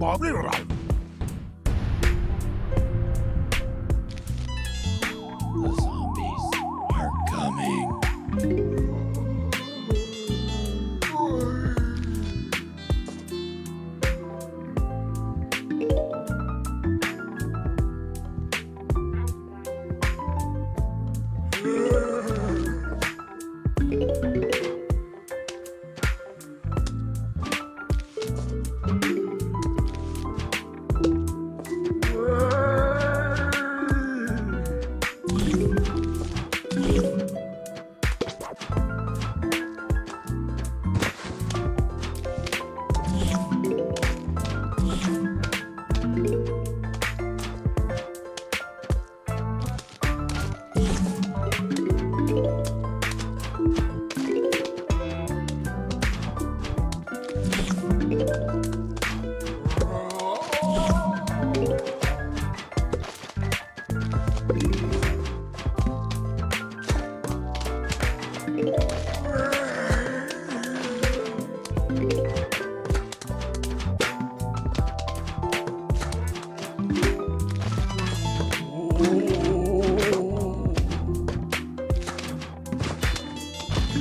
Bobby The zombies are coming.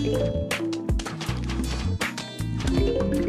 Thank you.